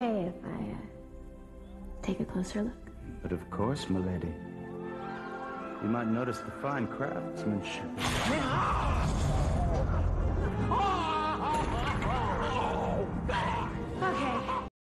okay if I uh, take a closer look? But of course, milady. You might notice the fine craftsmanship.